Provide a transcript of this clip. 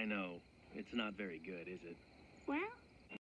I know. It's not very good, is it?